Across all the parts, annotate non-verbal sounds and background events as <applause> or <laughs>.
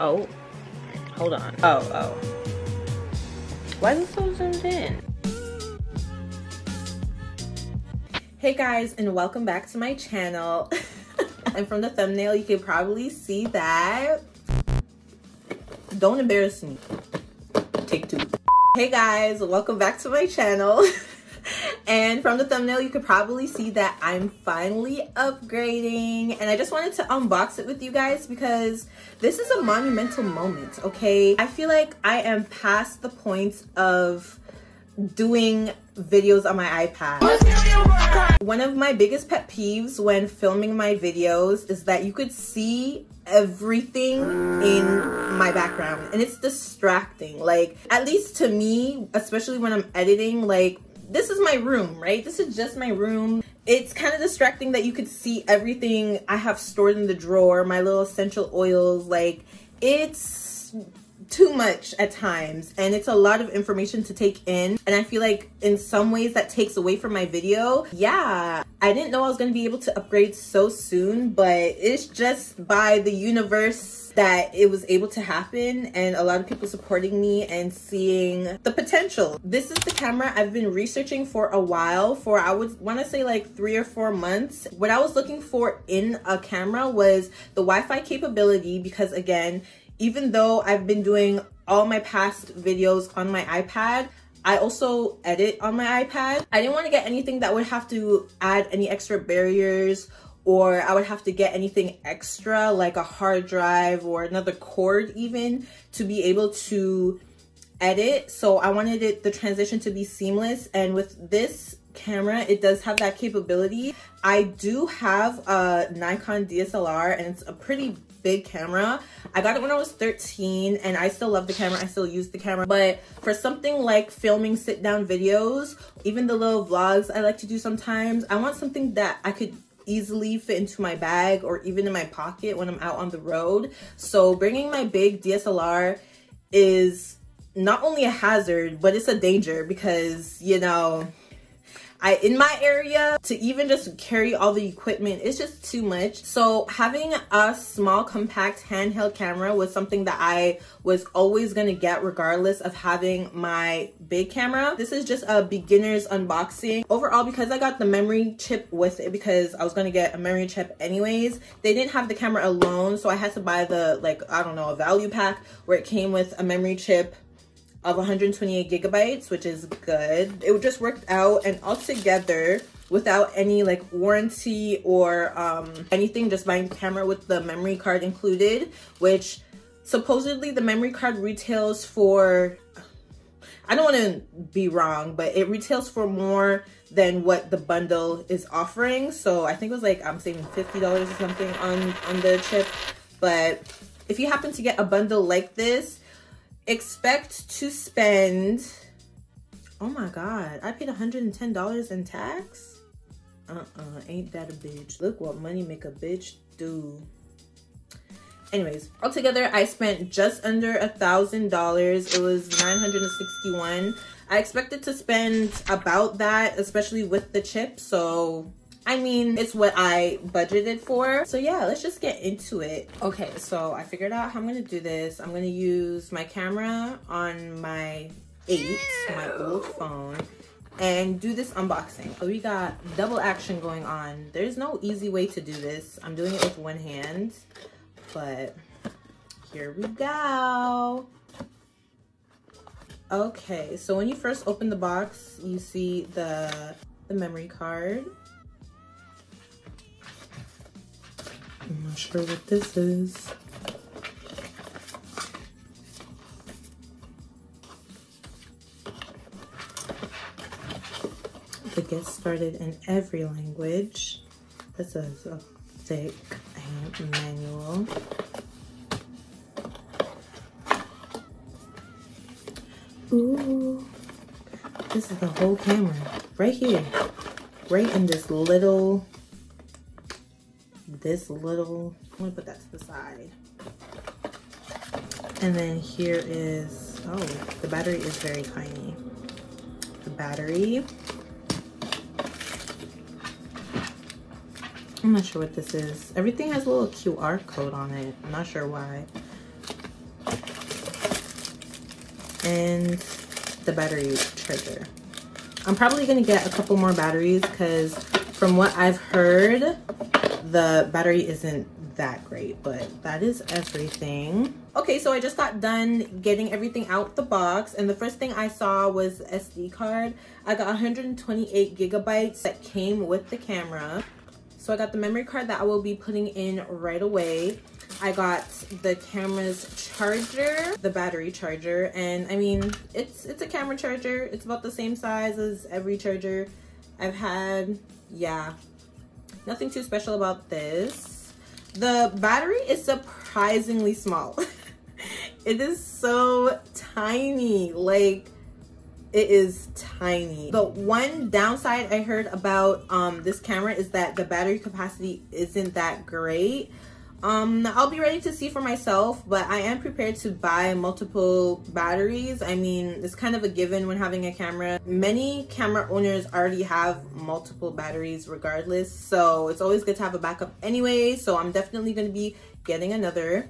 Oh, hold on. Oh, oh. Why is it so zoomed in? Hey guys, and welcome back to my channel. <laughs> and from the thumbnail, you can probably see that. Don't embarrass me. Take two. Hey guys, welcome back to my channel. <laughs> and from the thumbnail you could probably see that I'm finally upgrading. And I just wanted to unbox it with you guys because this is a monumental moment okay? I feel like I am past the point of doing videos on my iPad. One of my biggest pet peeves when filming my videos is that you could see everything in my background and it's distracting. Like at least to me especially when i'm editing like this is my room, right? This is just my room. It's kind of distracting that you could see everything I have stored in the drawer, my little essential oils. Like, it's too much at times and it's a lot of information to take in and I feel like in some ways that takes away from my video. Yeah, I didn't know I was going to be able to upgrade so soon but it's just by the universe that it was able to happen and a lot of people supporting me and seeing the potential. This is the camera I've been researching for a while for I would want to say like three or four months. What I was looking for in a camera was the Wi-Fi capability because again, even though I've been doing all my past videos on my iPad, I also edit on my iPad. I didn't want to get anything that would have to add any extra barriers or I would have to get anything extra like a hard drive or another cord even to be able to edit. So I wanted it the transition to be seamless and with this camera it does have that capability. I do have a Nikon DSLR and it's a pretty big camera. I got it when I was 13 and I still love the camera. I still use the camera. But for something like filming sit down videos, even the little vlogs I like to do sometimes, I want something that I could easily fit into my bag or even in my pocket when I'm out on the road. So bringing my big DSLR is not only a hazard, but it's a danger because, you know, I in my area to even just carry all the equipment it's just too much. So having a small compact handheld camera was something that I was always gonna get regardless of having my big camera. This is just a beginner's unboxing. Overall because I got the memory chip with it because I was gonna get a memory chip anyways they didn't have the camera alone so I had to buy the like I don't know a value pack where it came with a memory chip of 128 gigabytes, which is good. It just worked out and altogether without any like warranty or um, anything, just buying the camera with the memory card included, which supposedly the memory card retails for, I don't want to be wrong, but it retails for more than what the bundle is offering. So I think it was like, I'm saving $50 or something on, on the chip. But if you happen to get a bundle like this, expect to spend oh my god i paid 110 dollars in tax? Uh-uh ain't that a bitch. Look what money make a bitch do. Anyways altogether i spent just under a thousand dollars. It was 961 i expected to spend about that especially with the chip so I mean, it's what I budgeted for. So yeah, let's just get into it. Okay, so I figured out how I'm gonna do this. I'm gonna use my camera on my 8, my old phone, and do this unboxing. So we got double action going on. There's no easy way to do this. I'm doing it with one hand, but here we go. Okay, so when you first open the box, you see the, the memory card. Sure what this is. The get started in every language. This is a thick manual. Ooh, this is the whole camera right here, right in this little this little, I'm gonna put that to the side. And then here is, oh, the battery is very tiny. The battery. I'm not sure what this is. Everything has a little QR code on it. I'm not sure why. and the battery charger. I'm probably gonna get a couple more batteries because from what I've heard, the battery isn't that great, but that is everything. Okay, so I just got done getting everything out the box and the first thing I saw was SD card. I got 128 gigabytes that came with the camera. So I got the memory card that I will be putting in right away. I got the camera's charger, the battery charger, and I mean, it's it's a camera charger. It's about the same size as every charger I've had. Yeah, nothing too special about this. The battery is surprisingly small. <laughs> it is so tiny, like it is tiny. The one downside I heard about um, this camera is that the battery capacity isn't that great. Um, I'll be ready to see for myself, but I am prepared to buy multiple batteries. I mean, it's kind of a given when having a camera. Many camera owners already have multiple batteries regardless, so it's always good to have a backup anyway. So I'm definitely going to be getting another.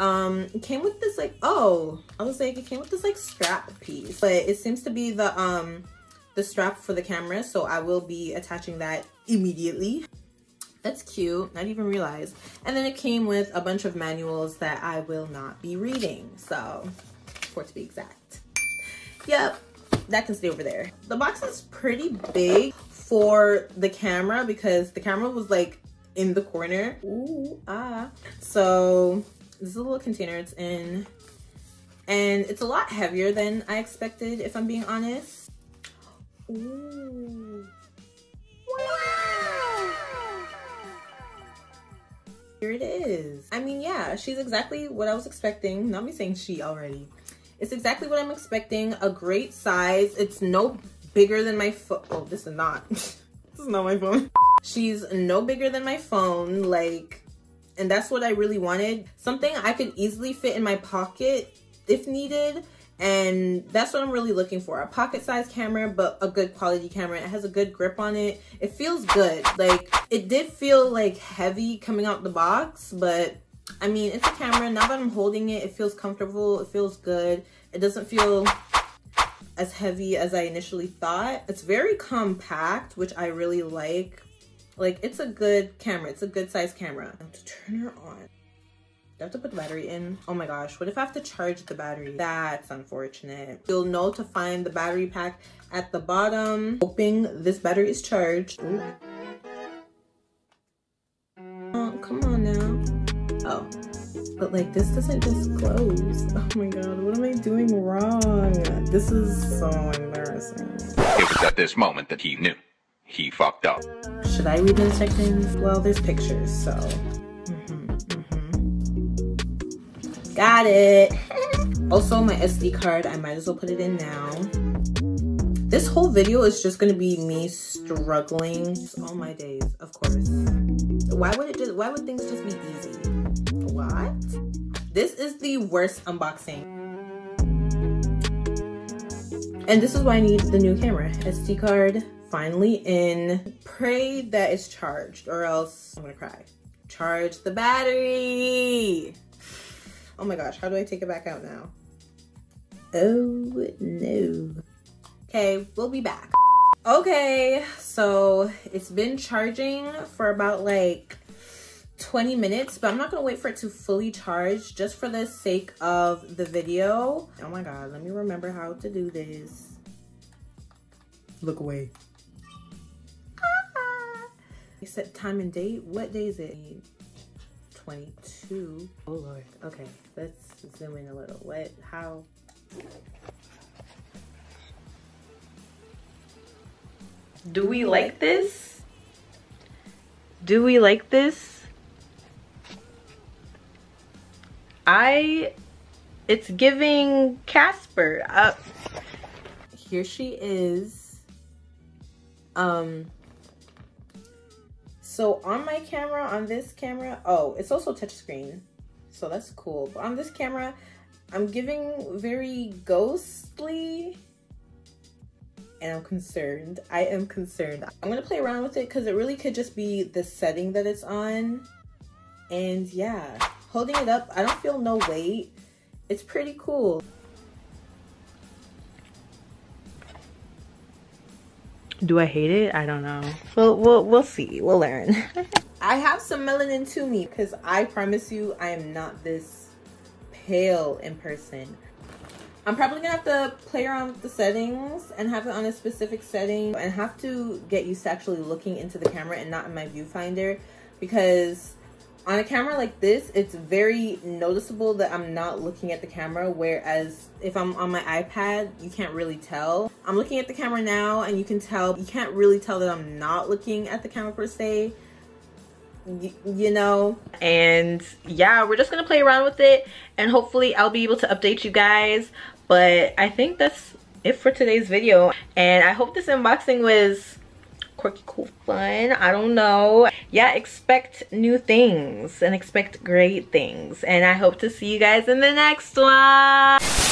Um, it came with this like, oh, I was like, it came with this like strap piece, but it seems to be the, um, the strap for the camera. So I will be attaching that immediately. That's cute. I didn't even realize. And then it came with a bunch of manuals that I will not be reading. So, for to be exact. Yep, that can stay over there. The box is pretty big for the camera because the camera was like in the corner. Ooh, ah. So, this is a little container it's in. And it's a lot heavier than I expected, if I'm being honest. Ooh. Here it is. I mean, yeah, she's exactly what I was expecting. Not me saying she already. It's exactly what I'm expecting. A great size. It's no bigger than my phone. Oh, this is not. <laughs> this is not my phone. <laughs> She's no bigger than my phone. Like, and that's what I really wanted. Something I could easily fit in my pocket if needed and that's what I'm really looking for. A pocket sized camera, but a good quality camera. It has a good grip on it. It feels good. Like it did feel like heavy coming out the box, but I mean, it's a camera. Now that I'm holding it, it feels comfortable. It feels good. It doesn't feel as heavy as I initially thought. It's very compact, which I really like. Like it's a good camera. It's a good size camera. to turn her on. I have to put the battery in. Oh my gosh, what if I have to charge the battery? That's unfortunate. You'll know to find the battery pack at the bottom. Hoping this battery is charged. Ooh. Oh, come on now. Oh, but like this doesn't just close. Oh my God, what am I doing wrong? This is so embarrassing. It was at this moment that he knew. He fucked up. Should I read the instructions? Well, there's pictures, so Got it. Also, my SD card, I might as well put it in now. This whole video is just gonna be me struggling all my days, of course. Why would it just, why would things just be easy? What? This is the worst unboxing. And this is why I need the new camera. SD card finally in. Pray that it's charged or else I'm gonna cry. Charge the battery. Oh my gosh, how do I take it back out now? Oh no. Okay, we'll be back. Okay, so it's been charging for about like 20 minutes, but I'm not gonna wait for it to fully charge just for the sake of the video. Oh my God, let me remember how to do this. Look away. Ah. Set time and date, what day is it? 22. Oh Lord, okay, let's zoom in a little. What, how? Do we like this? Do we like this? I, it's giving Casper. up. here she is. Um, so on my camera, on this camera, oh, it's also touchscreen. So that's cool. But on this camera, I'm giving very ghostly and I'm concerned. I am concerned. I'm gonna play around with it because it really could just be the setting that it's on. And yeah, holding it up, I don't feel no weight. It's pretty cool. Do I hate it? I don't know. We'll, we'll, we'll see. We'll learn. <laughs> I have some melanin to me because I promise you I am not this pale in person. I'm probably gonna have to play around with the settings and have it on a specific setting and have to get used to actually looking into the camera and not in my viewfinder because on a camera like this, it's very noticeable that I'm not looking at the camera, whereas if I'm on my iPad, you can't really tell. I'm looking at the camera now and you can tell, you can't really tell that I'm not looking at the camera per se, you know? And yeah, we're just gonna play around with it and hopefully I'll be able to update you guys. But I think that's it for today's video. And I hope this unboxing was quirky, cool, fun. I don't know. Yeah, expect new things and expect great things. And I hope to see you guys in the next one.